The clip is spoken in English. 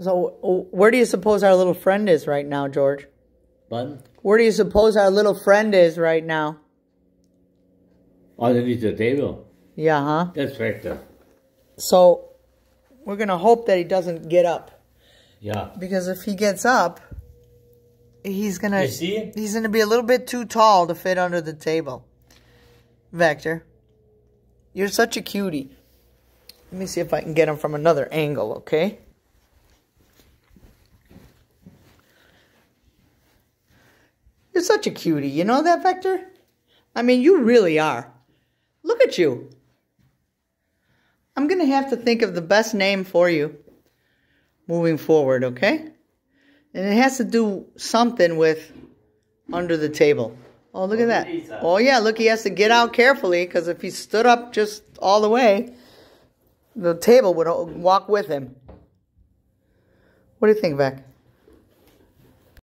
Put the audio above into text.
So, uh, where do you suppose our little friend is right now, George? Button? Where do you suppose our little friend is right now? Underneath the table. Yeah, huh? That's Victor. So, we're going to hope that he doesn't get up. Yeah. Because if he gets up, he's going to You see? he's going to be a little bit too tall to fit under the table. Wächter, you're such a cutie. Let me see if I can get him from another angle, okay? You're such a cutie. You know that, Wächter? I mean, you really are. Look at you. I'm going to have to think of the best name for you moving forward, okay? And it has to do something with under the table. Oh, look at that. Oh, yeah, look, he has to get out carefully because if he stood up just all the way, the table would walk with him. What do you think, Beck?